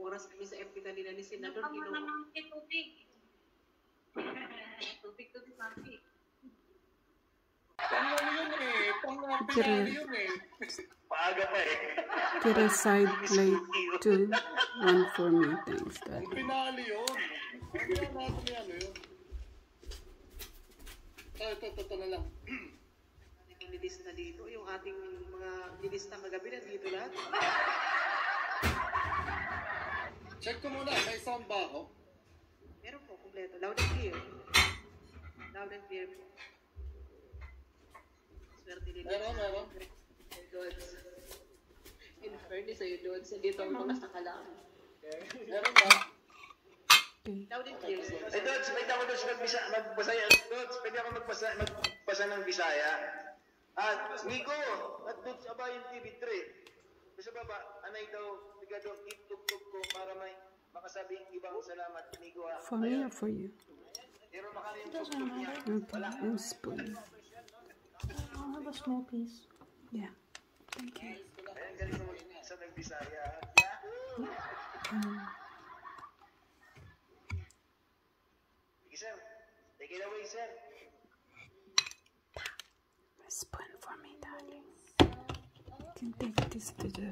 oras kami sa FP tadi dan si Dapat Ginoo. Ang mga tubig. Tubig to. Get a side plate too. One for me, thanks, Dad. Pinali yun. Kaya natin yun. Ito, nilista dito, yung ating mga nilista na dito lahat. Check ko muna, may sound ba ako? Meron po, kompleto. Loud and clear. Loud and clear po. Swerte nila. Meron, meron. In fairness sa'yo, Dods. Dito ang mga sakalaan. Meron ba? Loud and clear. Ay, Dods, pwede ako Dods magbisa, magbasaya. Dods, pwede ako magbasa, magbasa ng Bisaya. At Nico, at Dods, aba yung TV3. Sa baba, anay daw, tiga daw, itugtog ko para may makasabi ibang salamat, Nico ha. For me or for you? Pero makano yung tugtog niya. Okay, and spoon. I'll have a small piece. Yeah. Thank you. Ayan, galing mo sa ng Bisaya. Um, sir. Take it away, sir. a spoon for me, darling. You can take this to the